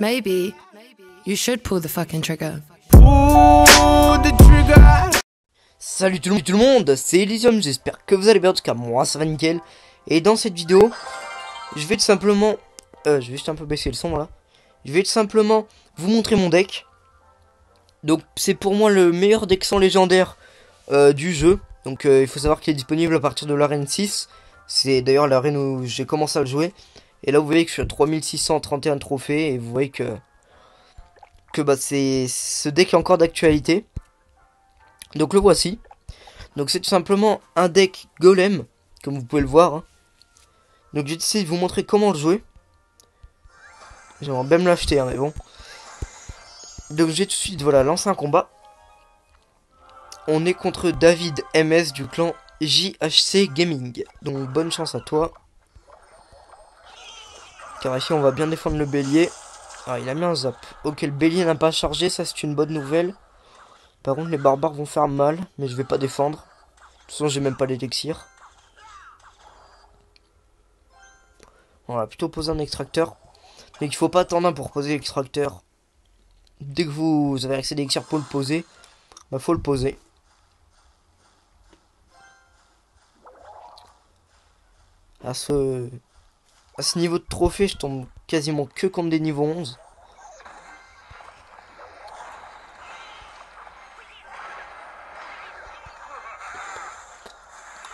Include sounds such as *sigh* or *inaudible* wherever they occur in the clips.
Maybe you should pull the fucking trigger. Salut tout le monde, tout le monde, c'est Elysium, j'espère que vous allez bien, en tout cas moi ça va nickel. Et dans cette vidéo, je vais tout simplement, euh, je vais juste un peu baisser le son là. Je vais tout simplement vous montrer mon deck. Donc c'est pour moi le meilleur deck sans légendaire euh, du jeu. Donc euh, il faut savoir qu'il est disponible à partir de l'arène 6. C'est d'ailleurs l'arène où j'ai commencé à le jouer. Et là vous voyez que je suis à 3631 trophées et vous voyez que que bah c'est ce deck est encore d'actualité. Donc le voici. Donc c'est tout simplement un deck golem, comme vous pouvez le voir. hein. Donc j'ai essayé de vous montrer comment le jouer. J'aimerais bien me l'acheter, hein, mais bon. Donc j'ai tout de suite, voilà, lancé un combat. On est contre David MS du clan JHC Gaming. Donc bonne chance à toi. Car ici on va bien défendre le bélier. Ah il a mis un zap. Ok le bélier n'a pas chargé, ça c'est une bonne nouvelle. Par contre les barbares vont faire mal, mais je vais pas défendre. De toute façon j'ai même pas l'élixir. On va plutôt poser un extracteur. Mais il faut pas attendre pour poser l'extracteur. Dès que vous avez accès à l'élixir pour le poser, bah faut le poser. À ce, à ce niveau de trophée, je tombe quasiment que contre des niveaux 11.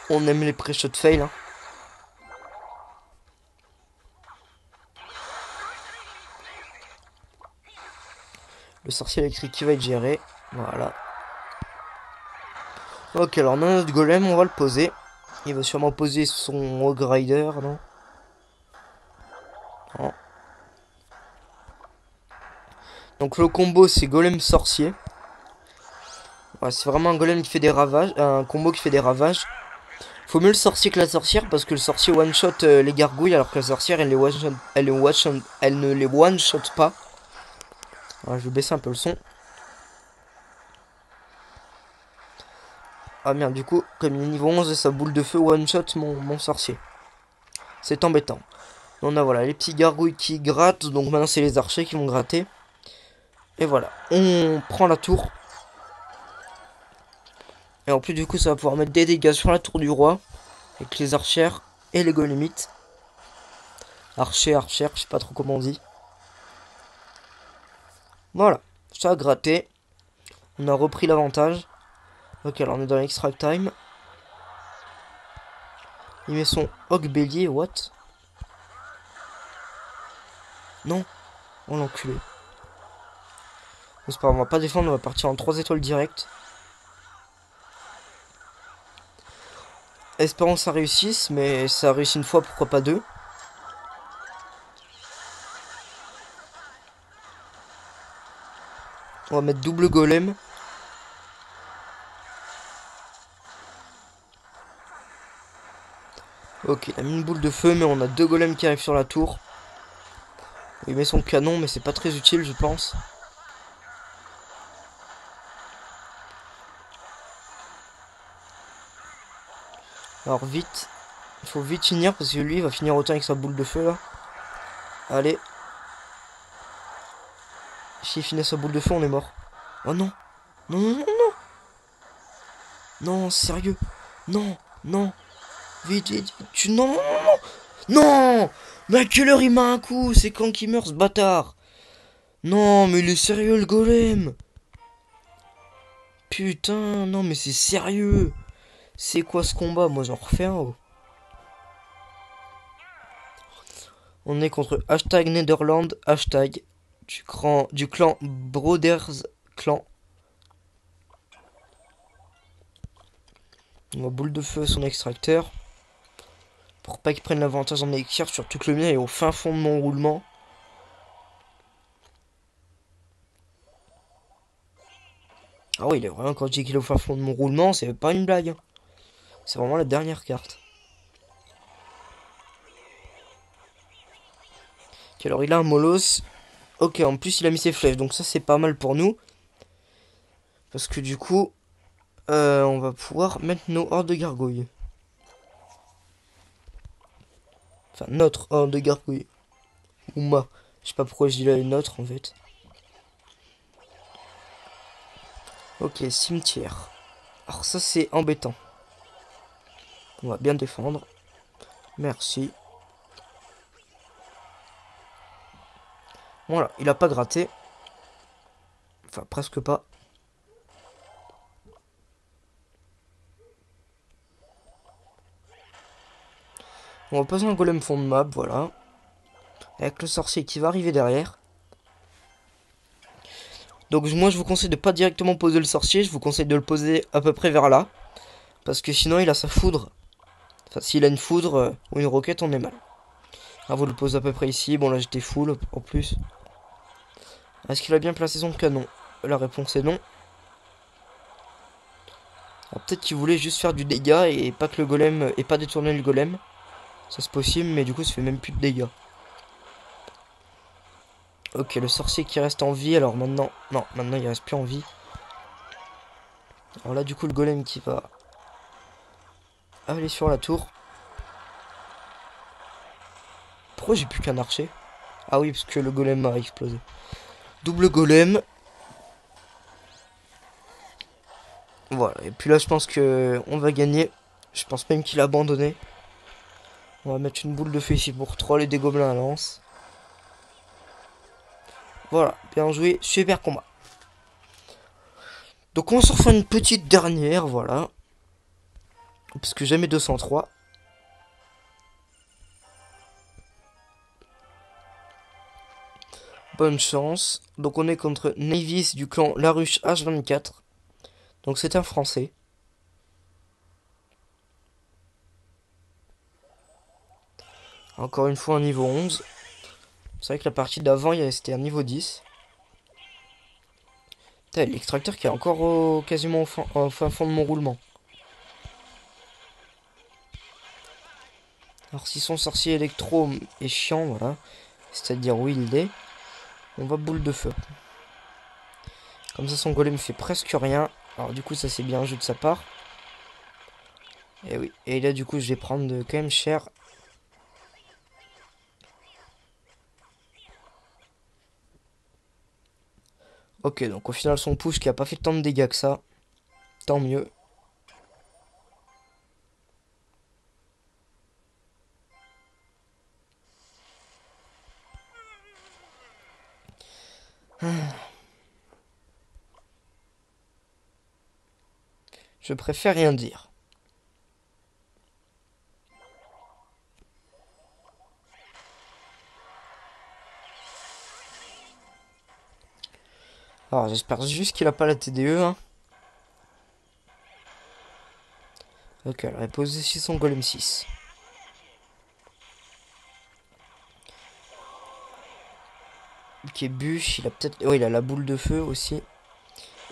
On aime les pré-shot fail. Hein. Le sorcier électrique qui va être géré. Voilà. Ok, alors notre golem, on va le poser. Il va sûrement poser son Hog Rider, Non? Donc le combo, c'est golem sorcier. C'est vraiment un golem qui fait des ravages. Un combo qui fait des ravages. Faut mieux le sorcier que la sorcière parce que le sorcier one shot euh, les gargouilles alors que la sorcière elle les one elle, ne les one shot pas. Je vais baisser un peu le son. Ah merde, du coup, comme il est niveau 11 et sa boule de feu one shot mon, mon sorcier. C'est embêtant. On a voilà les petits gargouilles qui grattent, donc maintenant c'est les archers qui vont gratter. Et voilà, on prend la tour. Et en plus du coup ça va pouvoir mettre des dégâts sur la tour du roi. Avec les archères et les golemites. Archer, archère, je sais pas trop comment on dit. Voilà, ça a gratté. On a repris l'avantage. Ok, alors on est dans l'extract time. Il met son hog bélier, what? Non Oh l'enculé. On va pas défendre, on va partir en 3 étoiles direct. Espérons que ça réussisse, mais ça a réussi une fois, pourquoi pas deux? On va mettre double golem. Ok, il a mis une boule de feu, mais on a deux golems qui arrivent sur la tour. Il met son canon, mais c'est pas très utile, je pense. Alors vite, il faut vite finir parce que lui il va finir autant avec sa boule de feu là. Allez. S'il finit sa boule de feu, on est mort. Oh non. Non, non, non, non. Sérieux. Non, non. Vite, vite. Tu... Non, non, non, non. Non heure il m'a un coup? C'est quand qu'il meurt ce bâtard? Non, mais il est sérieux le golem Putain, non mais c'est sérieux C'est quoi ce combat Moi j'en refais un. oh. On est contre hashtag Netherland, hashtag du, cran, du clan Brothers Clan. On va boule de feu son extracteur. Pour pas qu'il prenne l'avantage en élixir, surtout que le mien est au fin fond de mon roulement. Ah oui, il est vraiment quand je dis qu'il est au fin fond de mon roulement, c'est pas une blague. C'est vraiment la dernière carte. Ok, alors il a un molos. Ok, en plus il a mis ses flèches, donc ça c'est pas mal pour nous. Parce que du coup, euh, on va pouvoir mettre nos hordes de gargouilles. Enfin, notre horde de gargouilles. Ou ma. Je sais pas pourquoi je dis là une autre en fait. Ok, cimetière. Alors ça c'est embêtant. On va bien défendre. Merci. Voilà, il a pas gratté. Enfin, presque pas. On va passer un golem fond de map, voilà. Avec le sorcier qui va arriver derrière. Donc moi je vous conseille de pas directement poser le sorcier, je vous conseille de le poser à peu près vers là. Parce que sinon il a sa foudre. S'il a une foudre euh, ou une roquette on est mal. Ah vous le posez à peu près ici, bon là j'étais full en plus. Est-ce qu'il a bien placé son canon? La réponse est non. Peut-être qu'il voulait juste faire du dégât et pas que le golem et pas détourner le golem. Ça c'est possible mais du coup ça fait même plus de dégâts. Ok, le sorcier qui reste en vie. Alors maintenant, non, maintenant il reste plus en vie. Alors là, du coup, le golem qui va aller sur la tour. Pourquoi j'ai plus qu'un archer? Ah oui, parce que le golem a explosé. Double golem. Voilà, et puis là, je pense que on va gagner. Je pense même qu'il a abandonné. On va mettre une boule de feu ici pour troller des gobelins à lance. Voilà, bien joué, super combat. Donc on se refait une petite dernière, voilà. Parce que jamais 203. Bonne chance. Donc on est contre Navis du clan Laruche H24. Donc c'est un français. Encore une fois un niveau 11. C'est vrai que la partie d'avant, c'était un niveau 10. L'extracteur qui est encore quasiment au fin, fond de mon roulement. Alors si son sorcier électro est chiant, voilà. C'est-à-dire est. On va boule de feu. Comme ça son golem fait presque rien. Alors du coup ça c'est bien un jeu de sa part. Et oui. Et là du coup je vais prendre quand même cher Ok, donc au final, son push qui a pas fait tant de dégâts que ça. Tant mieux. *sighs* Je préfère rien dire. Alors j'espère juste qu'il a pas la TDE. Hein. Ok, elle a posé ici son golem 6. Ok, bûche, il a peut-être... Oh, il a la boule de feu aussi.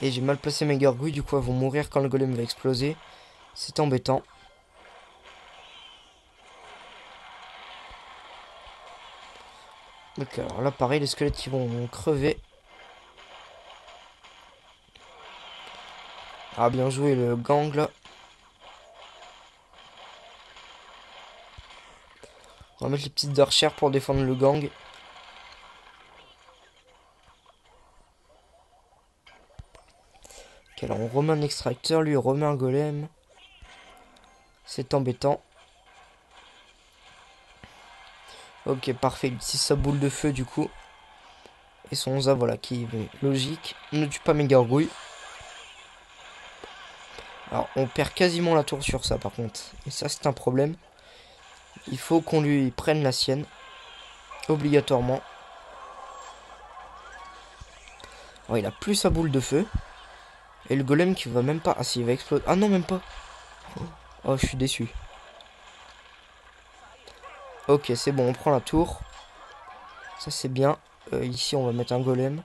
Et j'ai mal placé mes gargouilles, du coup elles vont mourir quand le golem va exploser. C'est embêtant. Ok, alors là pareil, les squelettes qui vont crever. Ah, bien joué le gang là. On va mettre les petites archères pour défendre le gang. On remet un extracteur, lui remet un golem. C'est embêtant. Ok, parfait. Il utilise sa boule de feu du coup. Et son za, voilà, qui est logique. Ne tue pas mes gargouilles. Alors, on perd quasiment la tour sur ça, par contre. Et ça, c'est un problème. Il faut qu'on lui prenne la sienne. Obligatoirement. Il a plus sa boule de feu. Et le golem qui va même pas... Ah, si, il va exploser. Ah non, même pas. Oh, je suis déçu. Ok, c'est bon, on prend la tour. Ça, c'est bien. Euh, ici, on va mettre un golem.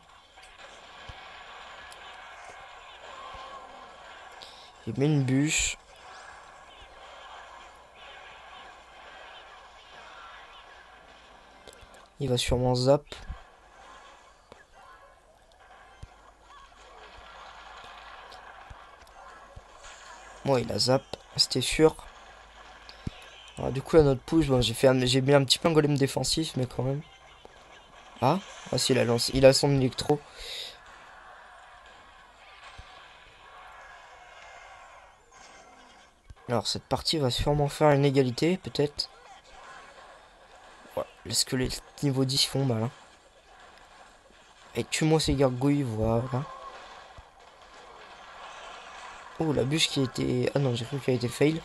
Il met une bûche. Il va sûrement zap. Bon, il a zap, c'était sûr. du coup, à notre push, bon, j'ai j'ai mis un petit peu un golem défensif, mais quand même. Ah, ah si, il a, il a son électro. Alors, cette partie va sûrement faire une égalité, peut-être. Ouais, est-ce que les niveaux 10 font mal hein? Et tue-moi ces gargouilles, voilà. Oh, la bûche qui été... Ah non, j'ai cru qu'elle été fail.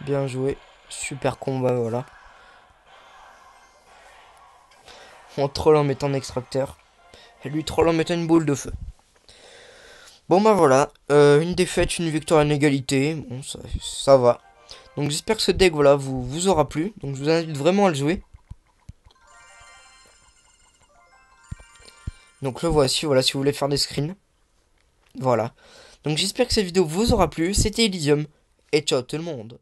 Bien joué. Super combat, voilà. On troll en mettant un extracteur. Et lui troll en mettant une boule de feu. Bon bah voilà, euh, une défaite, une victoire, une égalité, bon ça, ça va. Donc j'espère que ce deck voilà vous, vous aura plu, donc je vous invite vraiment à le jouer. Donc le voici, voilà si vous voulez faire des screens. Voilà. Donc j'espère que cette vidéo vous aura plu, c'était Elysium, et ciao tout le monde.